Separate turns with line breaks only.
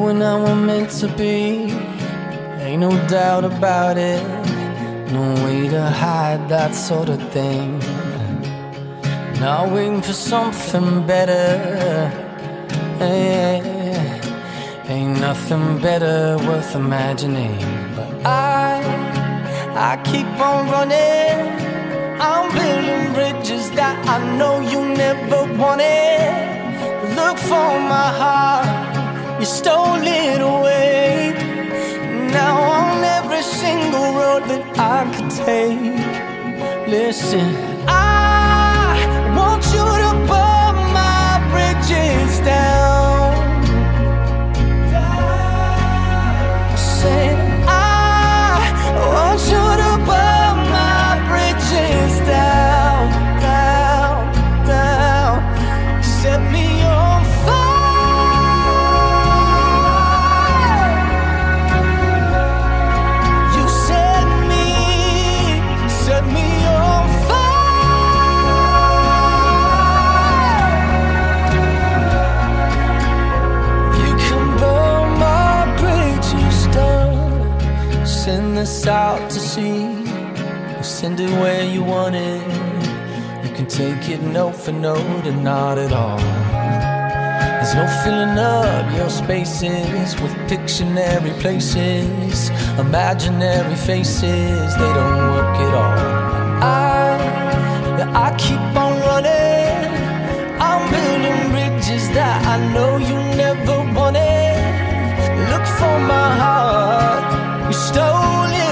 now we're meant to be. Ain't no doubt about it. No way to hide that sort of thing. Now waiting for something better. Ain't nothing better worth imagining. But I, I keep on running. I'm building bridges that I know you never wanted. Look for my heart, you stole it away. Now on every single road that I could take, listen, I Send this out to sea. Or send it where you want it. You can take it note for note and not at all. There's no filling up your spaces with Pictionary places, imaginary faces. They don't work at all. I, I keep on running. I'm building bridges that I know you never wanted. Look for my heart we stole it